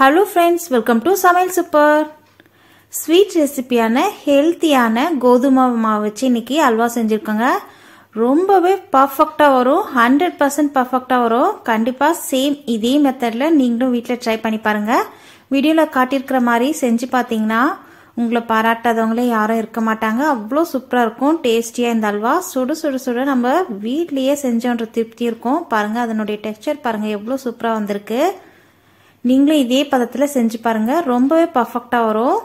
Hello friends welcome to சமையல் super sweet ரெசிபியான ஹெல்த்தியான கோதுமை மாவு வச்சு இன்னைக்கு அல்வா செஞ்சுருக்கோங்க. ரொம்பவே பர்ஃபெக்டாக வரும். ஹண்ட்ரட் பர்சன்ட் பர்ஃபெக்டாக வரும். கண்டிப்பாக சேம் இதே மெத்தடில் நீங்களும் வீட்டில் ட்ரை பண்ணி பாருங்கள் வீடியோவில் காட்டியிருக்கிற மாதிரி செஞ்சு பார்த்தீங்கன்னா உங்களை பாராட்டாதவங்களே யாரும் இருக்க மாட்டாங்க. அவ்வளோ சூப்பராக இருக்கும். டேஸ்டியாக இந்த அல்வா. சுடு சுடு சுட நம்ம வீட்லேயே செஞ்சோன்ற திருப்தி இருக்கும். பாருங்கள் அதனுடைய டெக்ஸ்டர் பாருங்கள் எவ்வளோ சூப்பராக வந்திருக்கு. நீங்களும் இதே பதத்தில் செஞ்சு பாருங்கள் ரொம்பவே பர்ஃபெக்டாக வரும்.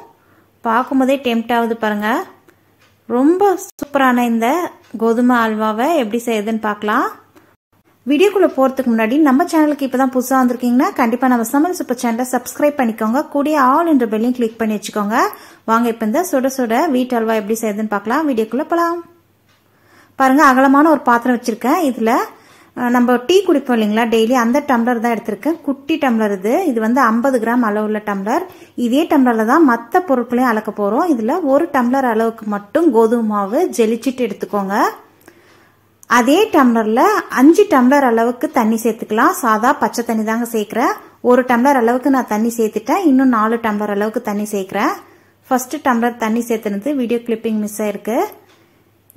பார்க்கும்போதே டெம்ட் ஆகுது பாருங்கள் ரொம்ப சூப்பரான இந்த கோதுமை அல்வாவை எப்படி செய்யுதுன்னு பார்க்கலாம். வீடியோக்குள்ளே போகிறதுக்கு முன்னாடி நம்ம சேனலுக்கு இப்போ தான் புதுசாக வந்திருக்கீங்கன்னா கண்டிப்பாக நம்ம சமையல் சூப்பர் சேனலை சப்ஸ்கிரைப் பண்ணிக்கோங்க. கூடிய ஆல் என்ற பெல்லையும் கிளிக் பண்ணி வச்சுக்கோங்க. வாங்க இப்போ இந்த சுட சுட வீட்டு அல்வா எப்படி செய்யுதுன்னு பார்க்கலாம். வீடியோக்குள்ளே போகலாம் பாருங்கள் அகலமான ஒரு பாத்திரம் வச்சுருக்கேன். இதில் நம்ம டீ குடிப்போம் இல்லைங்களா? டெய்லி அந்த டம்ளர் தான் எடுத்திருக்கேன். குட்டி டம்ளர் இது. இது வந்து ஐம்பது கிராம் அளவுள்ள டம்ளர். இதே டம்ளரில் தான் மற்ற பொருட்களையும் அளக்க போகிறோம் இதில் ஒரு டம்ளர் அளவுக்கு மட்டும் கோதுமை மாவு ஜெலிச்சிட்டு எடுத்துக்கோங்க. அதே டம்ளரில் அஞ்சு டம்ளர் அளவுக்கு தண்ணி சேர்த்துக்கலாம். சாதா பச்சை தண்ணி தாங்க சேர்க்குறேன். ஒரு டம்ளர் அளவுக்கு நான் தண்ணி சேர்த்துட்டேன். இன்னும் நாலு டம்ளர் அளவுக்கு தண்ணி சேர்க்குறேன். ஃபர்ஸ்ட் டம்ளர் தண்ணி சேர்த்துனது. வீடியோ கிளிப்பிங் மிஸ் ஆயிருக்கு.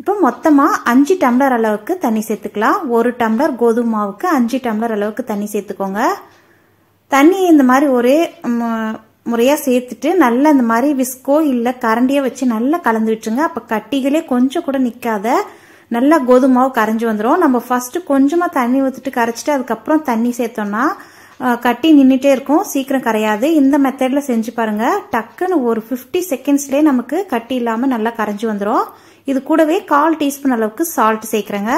இப்போ மொத்தமாக அஞ்சு டம்ளர் அளவுக்கு தண்ணி சேர்த்துக்கலாம். ஒரு டம்ளர் கோதுமை மாவுக்கு அஞ்சு டம்ளர் அளவுக்கு தண்ணி சேர்த்துக்கோங்க. தண்ணி இந்த மாதிரி ஒரே முறையாக சேர்த்துட்டு நல்லா இந்த மாதிரி விஸ்கோ இல்லை கரண்டியை வச்சு நல்லா கலந்து விட்டுருங்க. அப்போ கட்டிகளே கொஞ்சம் கூட நிற்காத நல்லா கோதுமை மாவு கரைஞ்சி வந்துடும் நம்ம ஃபஸ்ட்டு கொஞ்சமாக தண்ணி ஊற்றிட்டு கரைச்சிட்டு அதுக்கப்புறம் தண்ணி சேர்த்தோம்னா கட்டி நின்றுட்டே இருக்கும். சீக்கிரம் கரையாது. இந்த மெத்தடில் செஞ்சு பாருங்கள் டக்குன்னு ஒரு ஃபிஃப்டி செகண்ட்ஸ்லேயே நமக்கு கட்டி இல்லாமல் நல்லா கரைஞ்சி வந்துடும் இது கூடவே கால் டீஸ்பூன் அளவுக்கு சால்ட் சேர்க்குறேங்க.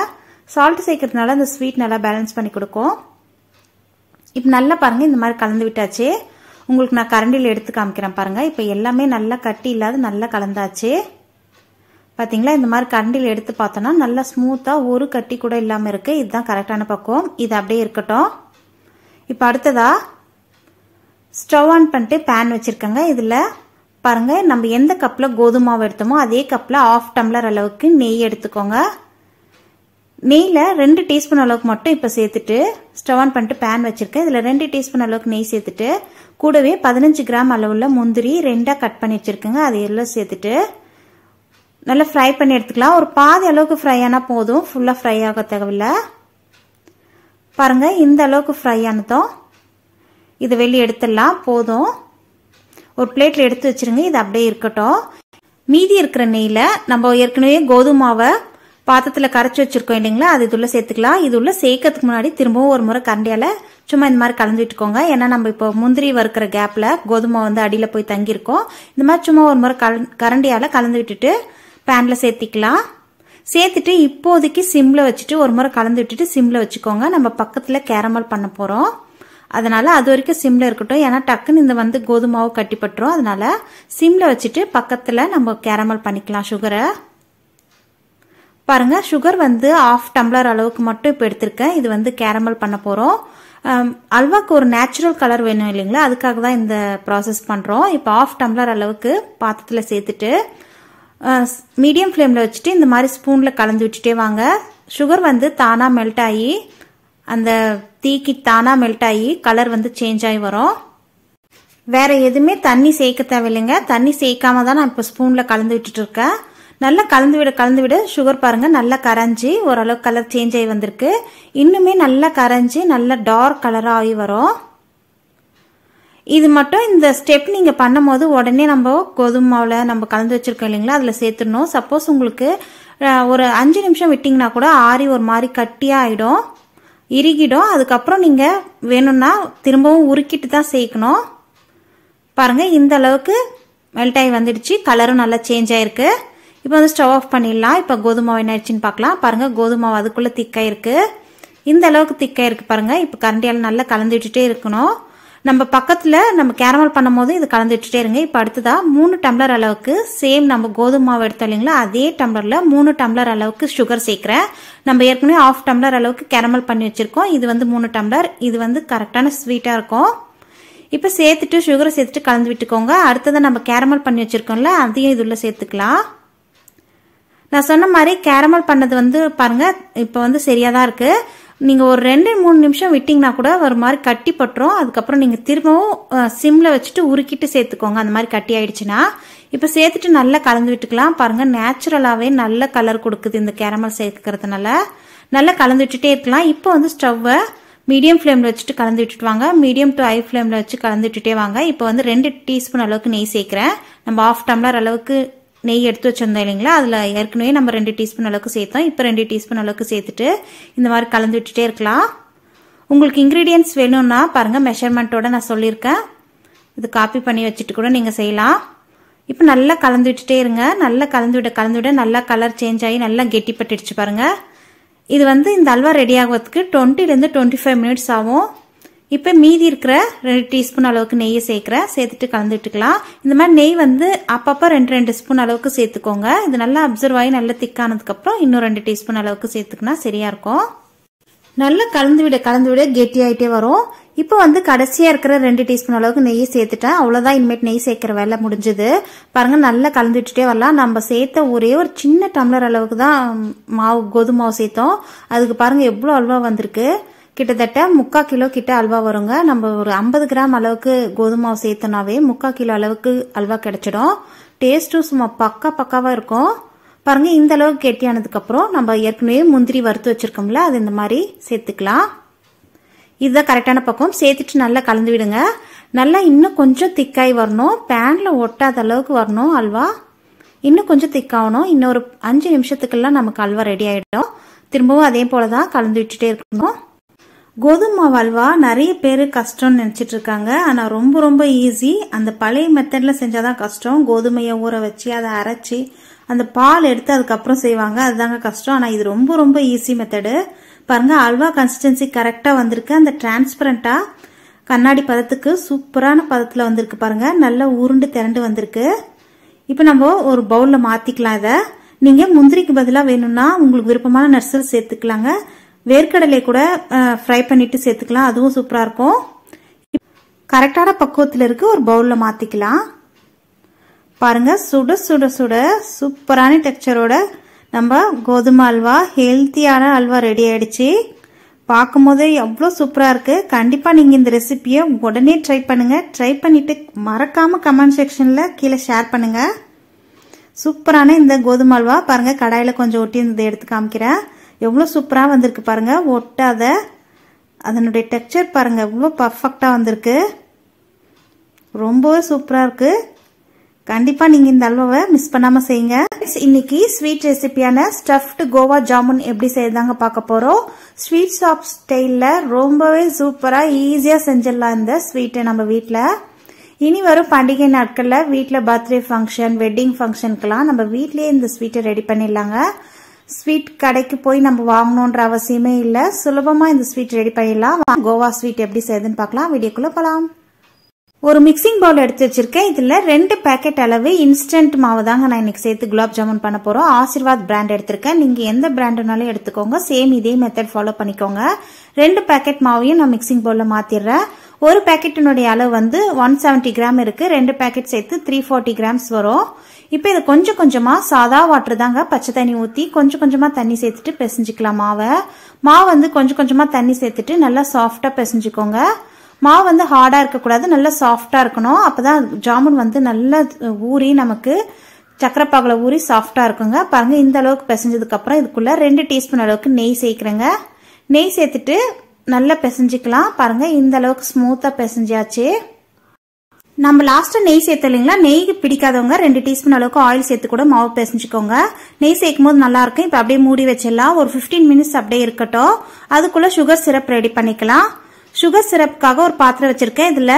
சால்ட் சேர்க்கறதுனால அந்த ஸ்வீட் நல்லா பேலன்ஸ் பண்ணி கொடுக்கும். இப்போ நல்லா பாருங்கள் இந்த மாதிரி கலந்து விட்டாச்சு. உங்களுக்கு நான் கரண்டியில் எடுத்து காமிக்கிறேன் பாருங்கள் இப்போ எல்லாமே நல்லா கட்டி இல்லாத நல்லா கலந்தாச்சு. பார்த்தீங்களா இந்த மாதிரி கரண்டியில் எடுத்து பார்த்தோன்னா நல்லா ஸ்மூத்தாக ஒரு கட்டி கூட இல்லாமல் இருக்குது இதுதான் கரெக்டான பக்குவம். இது அப்படியே இருக்கட்டும். இப்போ அடுத்ததா ஸ்டவ் ஆன் பண்ணிட்டு பேன் வச்சுருக்கேங்க. இதில் பாருங்க நம்ம எந்த கப்பில் கோதுமை மாவு எடுத்தோமோ அதே கப்பில் ஆஃப் டம்ளர் அளவுக்கு நெய் எடுத்துக்கோங்க. நெய்யில் ரெண்டு டீஸ்பூன் அளவுக்கு மட்டும் இப்போ சேர்த்துட்டு ஸ்டவ் ஆன் பண்ணிட்டு பேன் வச்சுருக்கேன். இதில் ரெண்டு டீஸ்பூன் அளவுக்கு நெய் சேர்த்துட்டு கூடவே பதினஞ்சு கிராம் அளவில் முந்திரி ரெண்டாக கட் பண்ணி வச்சுருக்கேங்க. அது எல்லாம் சேர்த்துட்டு நல்லா ஃப்ரை பண்ணி எடுத்துக்கலாம். ஒரு பாதி அளவுக்கு ஃப்ரை ஆனால் போதும். ஃபுல்லாக ஃப்ரை ஆக தேவையில்லை. பாருங்க இந்த அளவுக்கு ஃப்ரை ஆனதும் இதை வெளியே எடுத்துடலாம். போதும். ஒரு பிளேட்டில் எடுத்து வச்சிருங்க. இது அப்படியே இருக்கட்டும். மீதி இருக்கிற நெய்யில் நம்ம ஏற்கனவே கோதுமை மாவை பாத்திரத்தில் கரைச்சி வச்சிருக்கோம் இல்லைங்களா? அது இதுள்ள சேர்த்துக்கலாம். இது உள்ள சேர்க்கறதுக்கு முன்னாடி திரும்பவும் ஒரு முறை கரண்டியால் சும்மா இந்த மாதிரி கலந்து விட்டுக்கோங்க. ஏன்னா நம்ம இப்போ முந்திரி வறுக்கிற கேப்பில் கோதுமை வந்து அடியில் போய் தங்கியிருக்கோம். இந்த மாதிரி சும்மா ஒரு முறை கல கரண்டியால் கலந்து விட்டுட்டு பேனில் சேர்த்திக்கலாம். சேர்த்துட்டு இப்போதைக்கு சிம்மில் வச்சுட்டு ஒரு முறை கலந்து விட்டுட்டு சிம்மில் வச்சுக்கோங்க. நம்ம பக்கத்தில் கேரமல் பண்ண போகிறோம் அதனால் அது வரைக்கும் சிம்மில் இருக்கட்டும். ஏன்னா டக்குன்னு இந்த வந்து கோதுமாவை கட்டிப்பட்டுரும். அதனால் சிம்மில் வச்சுட்டு பக்கத்தில் நம்ம கேரமல் பண்ணிக்கலாம் சுகரை பாருங்கள் சுகர் வந்து ஆஃப் டம்ளர் அளவுக்கு மட்டும் இப்போ எடுத்திருக்கேன். இது வந்து கேரமல் பண்ண போகிறோம் அல்வாக்கு ஒரு நேச்சுரல் கலர் வேணும் இல்லைங்களா? அதுக்காக தான் இந்த ப்ராசஸ் பண்ணுறோம் இப்போ ஆஃப் டம்ளர் அளவுக்கு பாத்திரத்தில் சேர்த்துட்டு மீடியம் ஃப்ளேமில் வச்சுட்டு இந்த மாதிரி ஸ்பூனில் கலந்து விட்டுட்டே வாங்க. சுகர் வந்து தானாக மெல்ட் ஆகி அந்த தீக்கி தானாக மெல்ட் ஆகி கலர் வந்து சேஞ்ச் ஆகி வரும். வேற எதுவுமே தண்ணி சேர்க்க தேவையில்லைங்க. தண்ணி சேர்க்காம தான் நான் இப்போ ஸ்பூனில் கலந்து விட்டுட்டு இருக்கேன். நல்லா கலந்து விட கலந்து விட. சுகர் பாருங்க நல்லா கரைஞ்சி ஓரளவுக்கு கலர் சேஞ்ச் ஆகி வந்திருக்கு. இன்னுமே நல்லா கரைஞ்சி நல்லா டார்க் கலராக ஆகி வரும். இது மட்டும் இந்த ஸ்டெப் நீங்கள் பண்ணும் போது உடனே நம்ம கோதுமை மாவில் நம்ம கலந்து வச்சுருக்கோம் இல்லைங்களா? அதில் சேர்த்துடணும். சப்போஸ் உங்களுக்கு ஒரு அஞ்சு நிமிஷம் விட்டிங்கன்னா கூட ஆறி ஒரு மாதிரி கட்டியாக ஆகிடும் இறுகிடும். அதுக்கப்புறம் நீங்கள் வேணும்னா திரும்பவும் உருக்கிட்டு தான் சேர்க்கணும். பாருங்கள் இந்த அளவுக்கு மெல்ட் ஆகி வந்துடுச்சு. கலரும் நல்லா சேஞ்ச் ஆகிருக்கு இப்போ வந்து ஸ்டவ் ஆஃப் பண்ணிடலாம். இப்போ கோதுமை என்ன ஆயிடுச்சுன்னு பார்க்கலாம். பாருங்கள் கோதுமை அதுக்குள்ளே திக்காயிருக்கு இந்த அளவுக்கு திக்காயிருக்கு பாருங்கள் இப்போ கரண்டியால் நல்லா கலந்து விட்டுட்டே இருக்கணும். நம்ம பக்கத்தில் நம்ம கேரமல் பண்ணும் போது இது கலந்து விட்டுட்டே இருங்க. இப்போ அடுத்ததா மூணு டம்ளர் அளவுக்கு சேம் நம்ம கோதுமை மாவு எடுத்தோம் இல்லைங்களா? அதே டம்ளரில் மூணு டம்ளர் அளவுக்கு சுகர் சேர்க்குறேன். நம்ம ஏற்கனவே ஆஃப் டம்ளர் அளவுக்கு கேரமல் பண்ணி வச்சுருக்கோம். இது வந்து மூணு டம்ளர் இது வந்து கரெக்டான ஸ்வீட்டாக இருக்கும். இப்போ சேர்த்துட்டு சுகரை சேர்த்துட்டு கலந்து விட்டுக்கோங்க. அடுத்ததை நம்ம கேரமல் பண்ணி வச்சுருக்கோம்ல அதையும் இதுள்ள சேர்த்துக்கலாம். நான் சொன்ன மாதிரி கேரமல் பண்ணது வந்து பாருங்க இப்போ வந்து சரியாக தான் இருக்குது நீங்கள் ஒரு ரெண்டு மூணு நிமிஷம் விட்டிங்கன்னா கூட ஒரு மாதிரி கட்டி பட்டுரும். அதுக்கப்புறம் நீங்கள் திரும்பவும் சிம்மில் வச்சுட்டு உருக்கிட்டு சேர்த்துக்கோங்க. அந்த மாதிரி கட்டி ஆயிடுச்சுன்னா இப்போ சேர்த்துட்டு நல்லா கலந்து விட்டுக்கலாம். பாருங்கள் நேச்சுரலாகவே நல்ல கலர் கொடுக்குது இந்த கேரமல் சேர்க்கறதுனால. நல்லா கலந்து விட்டுட்டே இருக்கலாம். இப்போ வந்து ஸ்டவ்வை மீடியம் ஃப்ளேமில் வச்சுட்டு கலந்து விட்டுட்டு வாங்க. மீடியம் டு ஹை ஃப்ளேமில் வச்சு கலந்து விட்டுட்டே வாங்க. இப்போ வந்து ரெண்டு டீஸ்பூன் அளவுக்கு நெய் சேர்க்குறேன். நம்ம ஆஃப் டம்ளர் அளவுக்கு நெய் எடுத்து வச்சிருந்தோம் இல்லைங்களா? அதில் ஏற்கனவே நம்ம ரெண்டு டீஸ்பூன் அளவுக்கு சேர்த்தோம். இப்போ ரெண்டு டீஸ்பூன் அளவுக்கு சேர்த்துட்டு இந்த மாதிரி கலந்து விட்டுட்டே இருக்கலாம். உங்களுக்கு இன்க்ரீடியன்ஸ் வேணும்னா பாருங்கள் மெஷர்மெண்ட்டோட நான் சொல்லியிருக்கேன். இது காப்பி பண்ணி வச்சுட்டு கூட நீங்கள் செய்யலாம். இப்போ நல்லா கலந்து விட்டுட்டே இருங்க. நல்லா கலந்து விட கலந்து விட நல்லா கலர் சேஞ்ச் ஆகி நல்லா கெட்டிப்பட்டுடுச்சு பாருங்கள் இது வந்து இந்த அல்வா ரெடி ஆகுறதுக்கு டுவெண்ட்டிலேருந்து டுவெண்ட்டி ஃபைவ் மினிட்ஸ் ஆகும். இப்போ மீதி இருக்கிற ரெண்டு டீஸ்பூன் அளவுக்கு நெய்யை சேர்க்குறேன் சேர்த்துட்டு கலந்துட்டுக்கலாம். இந்த மாதிரி நெய் வந்து அப்பப்போ ரெண்டு ரெண்டு ஸ்பூன் அளவுக்கு சேர்த்துக்கோங்க. இது நல்லா அப்சர்வ் ஆகி நல்லா திக்கானதுக்கப்புறம் இன்னும் ரெண்டு டீஸ்பூன் அளவுக்கு சேர்த்துக்கினா சரியா இருக்கும். நல்லா கலந்து விட கலந்து விட கெட்டியாயிட்டே வரும். இப்போ வந்து கடைசியாக இருக்கிற ரெண்டு டீஸ்பூன் அளவுக்கு நெய் சேர்த்துட்டேன். அவ்வளோதான் இனிமேட் நெய் சேர்க்குற வேலை முடிஞ்சது. பாருங்க நல்லா கலந்து விட்டுட்டே வரலாம். நம்ம சேர்த்த ஒரே ஒரு சின்ன டம்ளர் அளவுக்கு தான் மாவு கோதுமாவு சேர்த்தோம். அதுக்கு பாருங்க எவ்வளோ அல்வா வந்திருக்கு. கிட்டத்தட்ட முக்கா கிலோ கிட்ட அல்வா வருங்க. நம்ம ஒரு ஐம்பது கிராம் அளவுக்கு கோதுமாவை சேர்த்தனாவே முக்கா கிலோ அளவுக்கு அல்வா கிடைச்சிடும். டேஸ்ட்டும் சும்மா பக்கா பக்காவாக இருக்கும். பாருங்கள் இந்த அளவுக்கு கெட்டியானதுக்கப்புறம் நம்ம ஏற்கனவே முந்திரி வறுத்து வச்சுருக்கோம்ல அது இந்த மாதிரி சேர்த்துக்கலாம். இதுதான் கரெக்டான பக்கம் சேர்த்துட்டு நல்லா கலந்து விடுங்க. நல்லா இன்னும் கொஞ்சம் திக்காய் வரணும். பேனில் ஒட்டாத அளவுக்கு வரணும் அல்வா. இன்னும் கொஞ்சம் திக்காகணும். இன்னொரு அஞ்சு நிமிஷத்துக்கெல்லாம் நமக்கு அல்வா ரெடி ஆகிடும் திரும்பவும் அதே போல தான் கலந்து விட்டுட்டே இருக்கணும். கோதுமை அல்வா நிறைய பேர் கஷ்டம்னு நினச்சிட்டு இருக்காங்க. ஆனால் ரொம்ப ரொம்ப ஈஸி அந்த பழைய மெத்தடில் செஞ்சால் தான் கஷ்டம். கோதுமையை ஊற வச்சு அதை அரைச்சி அந்த பால் எடுத்து அதுக்கப்புறம் செய்வாங்க. அதுதாங்க கஷ்டம். ஆனால் இது ரொம்ப ரொம்ப ஈஸி மெத்தடு பாருங்கள் அல்வா கன்சிஸ்டன்சி கரெக்டாக வந்திருக்கு. அந்த டிரான்ஸ்பரண்ட்டாக கண்ணாடி பதத்துக்கு சூப்பரான பதத்தில் வந்திருக்கு பாருங்கள் நல்லா உருண்டு திரண்டு வந்திருக்கு. இப்போ நம்ம ஒரு பவுலில் மாற்றிக்கலாம் இதை. நீங்கள் முந்திரிக்கு பதிலாக வேணும்னா உங்களுக்கு விருப்பமான நர்சல் சேர்த்துக்கலாங்க. வேர்க்கடலை கூட ஃப்ரை பண்ணிட்டு சேர்த்துக்கலாம். அதுவும் சூப்பராக இருக்கும். கரெக்டான பக்குவத்தில் இருக்கு. ஒரு பவுலில் மாற்றிக்கலாம் பாருங்கள் சுட சுட சுட சூப்பரான டெக்ஸ்சரோட நம்ம கோதுமை அல்வா ஹெல்த்தியான அல்வா ரெடி ஆயிடுச்சு. பார்க்கும் போதே எவ்வளோ சூப்பராக இருக்குது கண்டிப்பாக நீங்கள் இந்த ரெசிபியை உடனே ட்ரை பண்ணுங்கள் ட்ரை பண்ணிவிட்டு மறக்காமல் கமெண்ட் செக்ஷனில் கீழே ஷேர் பண்ணுங்கள் சூப்பரான இந்த கோதுமை அல்வா பாருங்கள் கடாயில் கொஞ்சம் ஒட்டி இருந்ததை எடுத்து காமிக்கிறேன். எவ்வளோ சூப்பராக வந்திருக்கு பாருங்கள் ஒட்டாத அதனுடைய டெக்ஸ்சர் பாருங்கள் எவ்வளோ பர்ஃபெக்டாக வந்திருக்கு. ரொம்பவே சூப்பராக இருக்குது கண்டிப்பாக நீங்கள் இந்த அல்வாவை மிஸ் பண்ணாமல் செய்யுங்க. இன்னைக்கு ஸ்வீட் ரெசிபியான ஸ்டஃப்டு கோவா ஜாமுன் எப்படி செய்யறதாங்க பார்க்க போகிறோம் ஸ்வீட் ஷாப் ஸ்டைலில் ரொம்பவே சூப்பராக ஈஸியாக செஞ்சிடலாம் இந்த ஸ்வீட்டை நம்ம வீட்டில் இனி வரும் பண்டிகை நாட்களில் வீட்டில் பர்த்டே ஃபங்க்ஷன் வெட்டிங் ஃபங்க்ஷனுக்கெல்லாம் நம்ம வீட்லேயே இந்த ஸ்வீட்டை ரெடி பண்ணிடலாங்க. ஸ்வீட் கடைக்கு போய் நம்ம வாங்கணுன்ற அவசியமே இல்லை. சுலபமாக இந்த ஸ்வீட் ரெடி பண்ணிடலாம். கோவா ஸ்வீட் எப்படி செய்யுதுன்னு பார்க்கலாம். வீடியோக்குள்ளே போகலாம் ஒரு மிக்சிங் பவுல் எடுத்து வச்சிருக்கேன். இதில் ரெண்டு பேக்கெட் அளவு இன்ஸ்டன்ட் மாவு தாங்க நான் இன்னைக்கு சேர்த்து குலாப் ஜாமுன் பண்ண போகிறோம் ஆசிர்வாத் பிராண்ட் எடுத்திருக்கேன். நீங்கள் எந்த பிராண்டுனாலும் எடுத்துக்கோங்க. சேம் இதே மெத்தட் ஃபாலோ பண்ணிக்கோங்க. ரெண்டு பேக்கெட் மாவையும் நான் மிக்சிங் பவுலில் மாற்றிடுறேன் ஒரு பேக்கெட்டினுடைய அளவு வந்து ஒன் செவன்ட்டி கிராம் இருக்குது ரெண்டு பேக்கெட் சேர்த்து த்ரீ ஃபார்ட்டி கிராம்ஸ் வரும். இப்போ இது கொஞ்சம் கொஞ்சமாக சாதா வாட்டர் தாங்க பச்சை தண்ணி ஊற்றி கொஞ்சம் கொஞ்சமாக தண்ணி சேர்த்துட்டு பிசைஞ்சிக்கலாம். மாவை. மாவு வந்து கொஞ்சம் கொஞ்சமாக தண்ணி சேர்த்துட்டு நல்லா சாஃப்டாக பிசைஞ்சிக்கோங்க. மாவு வந்து ஹார்டாக இருக்கக்கூடாது நல்லா சாஃப்டாக இருக்கணும். அப்போ தான் ஜாமுன் வந்து நல்லா ஊறி நமக்கு சக்கரைப்பாகில் ஊறி சாஃப்டாக இருக்குங்க. பாருங்கள் இந்த அளவுக்கு பிசைஞ்சதுக்கப்புறம் இதுக்குள்ளே ரெண்டு டீஸ்பூன் அளவுக்கு நெய் சேர்க்குறேங்க. நெய் சேர்த்துட்டு நல்லா பிசைஞ்சிக்கலாம். பாருங்கள் இந்த அளவுக்கு ஸ்மூத்தாக பிசைஞ்சாச்சு. நம்ம லாஸ்ட்டாக நெய் சேர்த்து இல்லைங்களா? நெய் பிடிக்காதவங்க ரெண்டு டீஸ்பூன் அளவுக்கு ஆயில் சேர்த்து கூட மாவு பிசைஞ்சுக்கோங்க நெய் சேர்க்கும் போது நல்லா இருக்கும். இப்போ அப்படியே மூடி வச்சிடலாம். ஒரு ஃபிஃப்டீன் மினிட்ஸ் அப்படியே இருக்கட்டும். அதுக்குள்ளே சுகர் சிரப் ரெடி பண்ணிக்கலாம். சுகர் சிரப்புக்காக ஒரு பாத்திரம் வச்சுருக்கேன். இதில்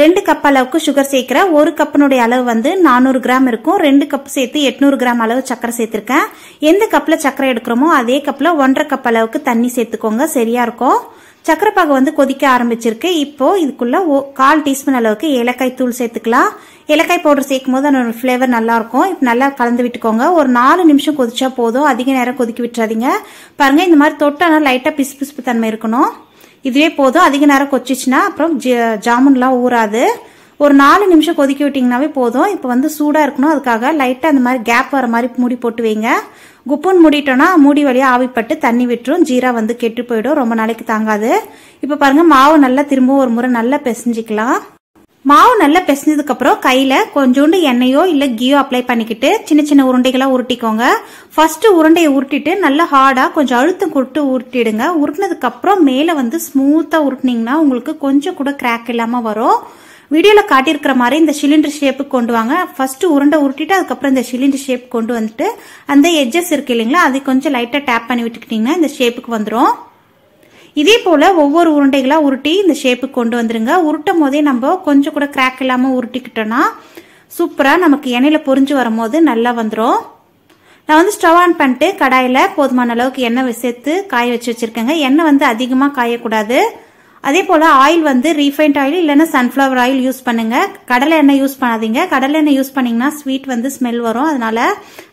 ரெண்டு கப் அளவுக்கு சுகர் சேர்க்கிறேன். ஒரு கப்பினுடைய அளவு வந்து நானூறு கிராம் இருக்கும். ரெண்டு கப் சேர்த்து எட்நூறு கிராம் அளவு சக்கரை சேர்த்துருக்கேன். எந்த கப்பில் சக்கரை எடுக்கிறோமோ அதே கப்பில் ஒன்றரை கப் அளவுக்கு தண்ணி சேர்த்துக்கோங்க. சரியா இருக்கும். சக்கரை பாகு வந்து கொதிக்க ஆரம்பிச்சிருக்கு. இப்போ இதுக்குள்ள கால் டீஸ்பூன் அளவுக்கு ஏலக்காய் தூள் சேர்த்துக்கலாம். ஏலக்காய் பவுடர் சேர்க்கும் போது அதோட ஃப்ளேவர் நல்லா இருக்கும் இப்போ நல்லா கலந்து விட்டுக்கோங்க. ஒரு நாலு நிமிஷம் கொதிச்சா போதும். அதிக நேரம் கொதிக்க விட்டுறாதீங்க. பாருங்க இந்த மாதிரி தொட்டானா லைட்டா பிசு பிசுப்பு தன்மை இருக்கணும். இதுவே போதும். அதிக நேரம் கொச்சிச்சுன்னா அப்புறம் ஜாமுன்லாம் ஊறாது. ஒரு நாலு நிமிஷம் கொதிக்க விட்டிங்கனாவே போதும். இப்போ வந்து சூடாக இருக்கணும். அதுக்காக லைட்டாக அந்த மாதிரி கேப் வர மாதிரி மூடி போட்டு வைங்க. குப்புன்னு மூடிட்டோம்னா மூடி வழியாக ஆவிப்பட்டு தண்ணி விட்டுரும். ஜீரா வந்து கெட்டு போயிடும். ரொம்ப நாளைக்கு தாங்காது. இப்போ பாருங்கள் மாவு நல்லா திரும்பவும் ஒரு முறை நல்லா பிசைஞ்சிக்கலாம். மாவு நல்லா பிசைஞ்சதுக்கப்புறம் கையில் கொஞ்சோண்டு எண்ணெயோ இல்லை கீயோ அப்ளை பண்ணிக்கிட்டு சின்ன சின்ன உருண்டைகளாக உருட்டிக்கோங்க. ஃபஸ்ட்டு உருண்டையை உருட்டிட்டு நல்லா ஹார்டாக கொஞ்சம் அழுத்தம் கொடுத்து உருட்டிடுங்க. உருட்டினதுக்கப்புறம் மேலே வந்து ஸ்மூத்தாக உருட்டினீங்கன்னா உங்களுக்கு கொஞ்சம் கூட கிராக் இல்லாமல் வரும். வீடியோல காட்டியிருக்கிற மாதிரி இந்த சிலிண்டர் ஷேப்புக்கு கொண்டு வாங்க. ஃபர்ஸ்ட் உருண்டை உருட்டிட்டு அதுக்கப்புறம் இந்த சிலிண்டர் ஷேப் கொண்டு வந்துட்டு அந்த எட்ஜஸ் இருக்கு இல்லைங்களா அதை கொஞ்சம் லைட்டா டேப் பண்ணி விட்டுக்கிட்டீங்கன்னா இந்த ஷேப்புக்கு வந்துடும் இதே போல ஒவ்வொரு உருண்டைகளா உருட்டி இந்த ஷேப்புக்கு கொண்டு வந்துருங்க. உருட்டும் போதே நம்ம கொஞ்சம் கூட கிராக் இல்லாம உருட்டிக்கிட்டோம்னா சூப்பரா நமக்கு எண்ணெயில பொரிஞ்சு வரும்போது நல்லா வந்துடும் நான் வந்து ஸ்டவ் ஆன் பண்ணிட்டு கடாயில போதுமான அளவுக்கு எண்ணெய் சேர்த்து காய வச்சு வச்சிருக்கேங்க. எண்ணெய் வந்து அதிகமா காயக்கூடாது. அதே போல் ஆயில் வந்து ரீஃபைண்ட் ஆயில் இல்லைன்னா சன்ஃப்ளவர் ஆயில் யூஸ் பண்ணுங்க. கடலை எண்ணெய் யூஸ் பண்ணாதீங்க. கடலை எண்ணெய் யூஸ் பண்ணிங்கன்னா ஸ்வீட் வந்து ஸ்மெல் வரும். அதனால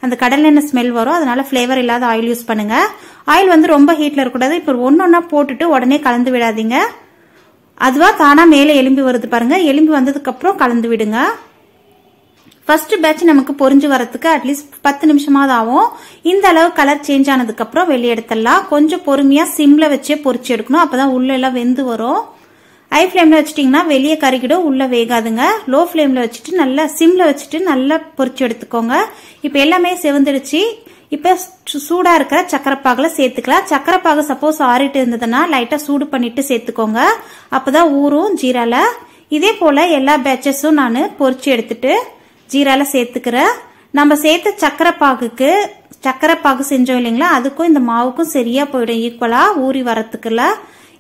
அந்த கடலை எண்ணெய் ஸ்மெல் வரும். அதனால ஃப்ளேவர் இல்லாத ஆயில் யூஸ் பண்ணுங்க. ஆயில் வந்து ரொம்ப ஹீட்ல இருக்கக்கூடாது. இப்போ ஒன்னொன்னா போட்டுட்டு உடனே கலந்து விடாதீங்க. அதுவா தானா மேலே எலும்பி வருது பாருங்க. எலும்பி வந்ததுக்கு அப்புறம் கலந்து விடுங்க. ஃபர்ஸ்ட் பேட்ச் நமக்கு பொரிஞ்சு வரதுக்கு அட்லீஸ்ட் பத்து நிமிஷமாவது ஆகும். இந்த அளவு கலர் சேஞ்ச் ஆனதுக்கு அப்புறம் வெளியே எடுத்துடலாம். கொஞ்சம் பொறுமையா சிம்ல வச்சே பொறிச்சு எடுக்கணும். அப்பதான் உள்ள எல்லாம் வெந்து வரும். ஹை ஃப்ளேமில் வச்சுட்டிங்கன்னா வெளியே கருகிடும் உள்ள வேகாதுங்க. லோ ஃப்ளேமில் வச்சுட்டு நல்லா சிம்ல வச்சுட்டு நல்லா பொரிச்சு எடுத்துக்கோங்க. இப்போ எல்லாமே செவந்துடுச்சு. இப்போ சூடா இருக்கிற சக்கரைப்பாகுல சேர்த்துக்கலாம். சக்கரைப்பாகு சப்போஸ் ஆறிட்டு இருந்ததுன்னா லைட்டா சூடு பண்ணிட்டு சேர்த்துக்கோங்க. அப்பதான் ஊறும் ஜீரால. இதே போல எல்லா பேட்சஸும் நான் பொறிச்சு எடுத்துட்டு ஜீரால சேர்த்துக்கிறேன் நம்ம சேர்த்த சக்கரை பாகுக்கு சக்கரை பாகு செஞ்சோம் இல்லைங்களா? அதுக்கும் இந்த மாவுக்கும் சரியா போயிடும். ஈக்குவலா ஊறி வரத்துக்குள்ள.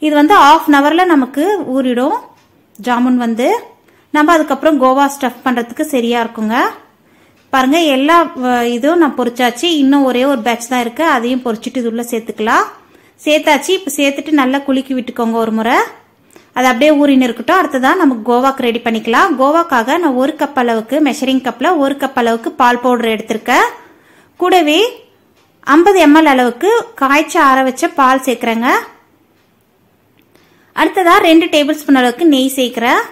இது வந்து ஆஃப் அன் ஹவர்ல நமக்கு ஊறிடும். ஜாமுன் வந்து நம்ம அதுக்கப்புறம் கோவா ஸ்டஃப் பண்றதுக்கு சரியா இருக்குங்க. பாருங்க எல்லா இதுவும் நான் பொறிச்சாச்சு இன்னும் ஒரே ஒரு பேட்ச் தான் இருக்கு. அதையும் பொரிச்சிட்டு இது உள்ள சேர்த்துக்கலாம். சேர்த்தாச்சு. இப்போ சேர்த்துட்டு நல்லா குலுக்கி விட்டுக்கோங்க ஒரு முறை. அது அப்படியே ஊறின்னு இருக்கட்டும். அடுத்ததான் நமக்கு கோவாக்கு ரெடி பண்ணிக்கலாம். கோவாக்காக நான் ஒரு கப் அளவுக்கு மெஷரிங் கப்பில் ஒரு கப் அளவுக்கு பால் பவுடர் எடுத்திருக்கேன். கூடவே ஐம்பது எம்எல் அளவுக்கு காய்ச்ச ஆற வச்ச பால் சேர்க்குறேங்க. அடுத்ததாக ரெண்டு டேபிள் ஸ்பூன் அளவுக்கு நெய் சேர்க்குறேன்.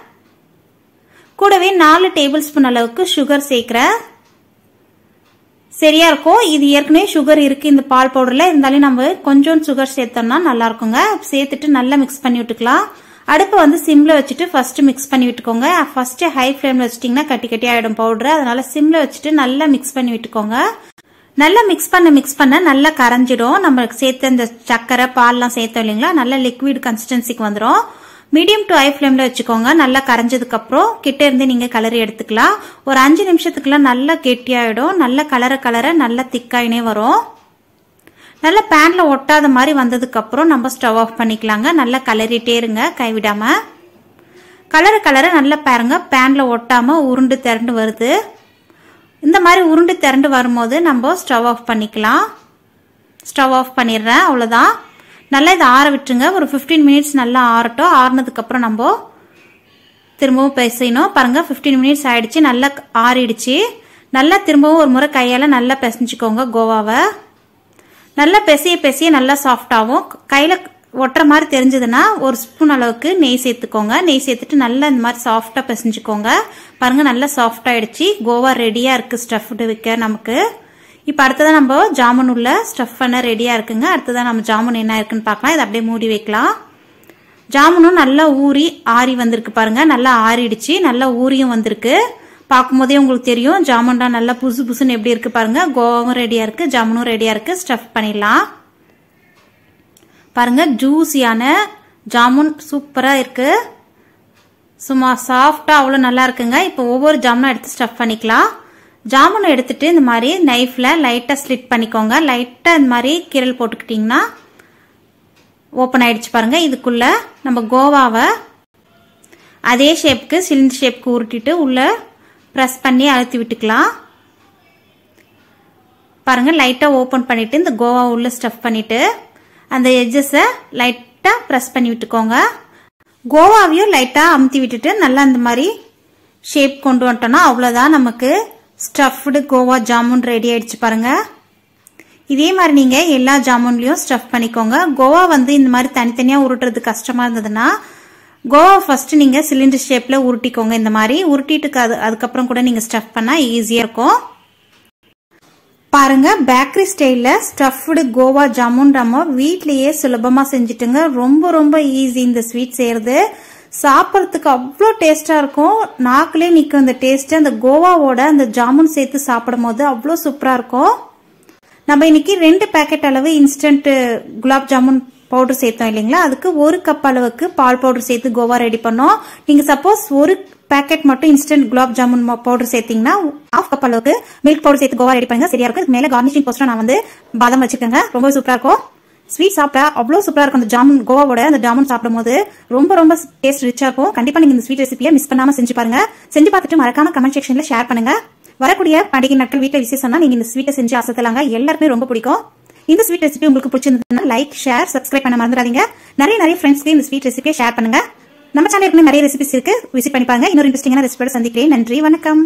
கூடவே நாலு டேபிள் ஸ்பூன் அளவுக்கு சுகர் சேர்க்குறேன். சரியா இருக்கும். இது ஏற்கனவே சுகர் இருக்கு இந்த பால் பவுடர்ல இருந்தாலும் நம்ம கொஞ்சம் சுகர் சேர்த்தோம்னா நல்லா இருக்குங்க. சேர்த்துட்டு நல்லா மிக்ஸ் பண்ணி விட்டுக்கலாம். அடுப்பை வந்து சிம்ல வச்சுட்டு ஃபர்ஸ்ட் மிக்ஸ் பண்ணி விட்டுக்கோங்க. ஃபர்ஸ்ட் ஹை ஃப்ளேம்ல வச்சிட்டிங்கன்னா கட்டி கட்டி ஆயிடும் பவுடர் அதனால சிம்ல வச்சுட்டு நல்லா மிக்ஸ் பண்ணி விட்டுக்கோங்க. நல்லா மிக்ஸ் பண்ண மிக்ஸ் பண்ண நல்லா கரைஞ்சிடும். நம்ம சேர்த்த இந்த சக்கரை பால்லாம் சேர்த்தோம் இல்லைங்களா? நல்லா லிக்விட் கன்சிஸ்டன்சிக்கு வந்துடும் மீடியம் டு ஹை ஃப்ளேம்ல வச்சுக்கோங்க. நல்லா கரைஞ்சதுக்கு அப்புறம் கிட்ட இருந்து நீங்க கலரி எடுத்துக்கலாம். ஒரு அஞ்சு நிமிஷத்துக்குலாம் நல்லா கெட்டியாயிடும். நல்லா கலர கலர நல்லா திக்காயினே வரும். நல்லா பேனில் ஒட்டாத மாதிரி வந்ததுக்கப்புறம் நம்ம ஸ்டவ் ஆஃப் பண்ணிக்கலாங்க. நல்லா கலரிட்டே இருங்க கைவிடாமல் கலரை கலரை நல்லா பாருங்கள் பேனில் ஒட்டாமல் உருண்டு திரண்டு வருது. இந்த மாதிரி உருண்டு திரண்டு வரும்போது நம்ம ஸ்டவ் ஆஃப் பண்ணிக்கலாம். ஸ்டவ் ஆஃப் பண்ணிடுறேன் அவ்வளோதான் நல்லா இதை ஆற விட்டுருங்க. ஒரு ஃபிஃப்டீன் மினிட்ஸ் நல்லா ஆறட்டும். ஆறுனதுக்கப்புறம் நம்ம திரும்பவும் பிசையணும் பாருங்க ஃபிஃப்டீன் மினிட்ஸ் ஆகிடுச்சி நல்லா ஆறிடுச்சு. நல்லா திரும்பவும் ஒரு முறை கையால் நல்லா பிசைஞ்சுக்கோங்க கோவாவை. நல்லா பெசிய பெசிய நல்லா சாஃப்டாகவும் கையில் ஒட்டுற மாதிரி தெரிஞ்சதுன்னா ஒரு ஸ்பூன் அளவுக்கு நெய் சேர்த்துக்கோங்க. நெய் சேர்த்துட்டு நல்லா இந்த மாதிரி சாஃப்டாக பிசைஞ்சுக்கோங்க. பாருங்க நல்லா சாஃப்டாகிடுச்சு கோவா ரெடியாக இருக்குது ஸ்டஃப்டு வைக்க நமக்கு. இப்போ அடுத்ததான் நம்ம ஜாமுன் உள்ள ஸ்டஃப் பண்ண ரெடியாக இருக்குங்க. அடுத்ததான் நம்ம ஜாமுன் என்ன இருக்குன்னு பார்க்கலாம். இதை அப்படியே மூடி வைக்கலாம். ஜாமுனும் நல்லா ஊறி ஆறி வந்திருக்கு பாருங்க. நல்லா ஆறிடுச்சு. நல்லா ஊறியும் வந்திருக்கு. பார்க்கும்போதே உங்களுக்கு தெரியும். ஜாமுன்லாம் நல்லா புசு புசுன்னு எப்படி இருக்கு பாருங்க. கோவாவும் ரெடியா இருக்கு. ஜாமுனும் ரெடியா இருக்கு. ஸ்டஃப் பண்ணிடலாம். பாருங்க ஜூஸியான ஜாமுன் சூப்பரா இருக்கு. சும்மா சாஃப்டா அவ்வளோ நல்லா இருக்குங்க. இப்போ ஒவ்வொரு ஜாமுனும் எடுத்து ஸ்டஃப் பண்ணிக்கலாம். ஜாமுன் எடுத்துட்டு இந்த மாதிரி நைஃப்ல லைட்டா ஸ்லிட் பண்ணிக்கோங்க. லைட்டா இந்த மாதிரி கீரல் போட்டுக்கிட்டிங்கன்னா ஓப்பன் ஆயிடுச்சு பாருங்க. இதுக்குள்ள நம்ம கோவாவை அதே ஷேப்க்கு சிலிண்டர் ஷேப்க்கு உருட்டிட்டு உள்ள ப்ரெஸ் பண்ணி அழுத்தி விட்டுக்கலாம். பாருங்கள் லைட்டாக ஓப்பன் பண்ணிவிட்டு இந்த கோவா உள்ள ஸ்டஃப் பண்ணிவிட்டு அந்த எஜ்ஜஸை லைட்டாக ப்ரெஸ் பண்ணி விட்டுக்கோங்க. கோவாவையும் லைட்டாக அமுத்தி விட்டுட்டு நல்லா இந்த மாதிரி ஷேப் கொண்டு வந்துட்டோம்னா அவ்வளோதான் நமக்கு ஸ்டஃப்டு கோவா ஜாமுன் ரெடி ஆயிடுச்சு பாருங்க. இதே மாதிரி நீங்கள் எல்லா ஜாமுன்லேயும் ஸ்டஃப் பண்ணிக்கோங்க. கோவா வந்து இந்த மாதிரி தனித்தனியாக உருட்டுறது கஷ்டமாக இருந்ததுன்னா கோவா ஃபஸ்ட்டு நீங்கள் சிலிண்டர் ஷேப்பில் உருட்டிக்கோங்க. இந்த மாதிரி உருட்டிட்டு அது அதுக்கப்புறம் கூட நீங்கள் ஸ்டஃப் பண்ணால் ஈஸியாக இருக்கும். பாருங்க பேக்கரி ஸ்டைலில் ஸ்டஃப்டு கோவா ஜாமுன் நம்ம வீட்லேயே சுலபமாக செஞ்சுட்டுங்க. ரொம்ப ரொம்ப ஈஸி இந்த ஸ்வீட் செய்கிறது சாப்பிட்றதுக்கு அவ்வளோ டேஸ்ட்டாக இருக்கும். நாக்கிலே நிற்கும் இந்த டேஸ்ட்டு அந்த கோவாவோட அந்த ஜாமுன் சேர்த்து சாப்பிடும் போது அவ்வளோ சூப்பராக இருக்கும். நம்ம இன்னைக்கு ரெண்டு பேக்கெட் அளவு இன்ஸ்டன்ட் குலாப் ஜாமுன் பவுடர் சேர்த்தோம் இல்லைங்களா? அதுக்கு ஒரு கப் அளவுக்கு பால் பவுடர் சேர்த்து கோவா ரெடி பண்ணோம். நீங்க சப்போஸ் ஒரு பேக்கெட் மட்டும் இன்ஸ்டன்ட் குலாப் ஜாமுன் பவுடர் சேர்த்தீங்கன்னா ஹாஃப் கப் அளவுக்கு மில்க் பவுடர் சேர்த்து கோவா ரெடி பண்ணுங்க. சரியா இருக்கும். மேல கார்னிஷிங் போஸ்டர் நான் வந்து பாதம் வச்சுக்கோங்க. ரொம்ப சூப்பரா இருக்கும். ஸ்வீட் சாப்பிட்டா அவ்வளோ சூப்பரா இருக்கும். அந்த ஜாமுன் கோவாவோட அந்த ஜாமுன் சாப்பிடும் போது ரொம்ப ரொம்ப டேஸ்ட் ரிச்சா இருக்கும். கண்டிப்பா நீங்க இந்த ஸ்வீட் ரெசிபியை மிஸ் பண்ணாம செஞ்சு பாருங்க. செஞ்சு பார்த்துட்டு மறக்காம கமெண்ட் செக்ஷன்ல ஷேர் பண்ணுங்க. வரக்கூடிய பண்டிகை நாட்கள் வீட்டில் விசேஷம்னா நீங்க இந்த ஸ்வீட்டை செஞ்சு அசத்தலாங்க. எல்லாருக்குமே ரொம்ப பிடிக்கும். இந்த ஸ்வீட் ரெசிபி உங்களுக்கு பிடிச்சிருந்ததுன்னா லைக் ஷேர் சப்ஸ்கிரைப் பண்ண மறந்துடாதீங்க. நிறைய நிறைய ஃப்ரெண்ட்ஸ்க்கு இந்த ஸ்வீட் ரெசிபியை ஷேர் பண்ணுங்க. நம்ம சேனலுக்கு நிறைய ரெசிபிஸ் இருக்கு. விசிட் பண்ணி இன்னொரு இன்ட்ரெஸ்டிங்கான ரெசிபியோட சந்திக்கிறேன். நன்றி வணக்கம்.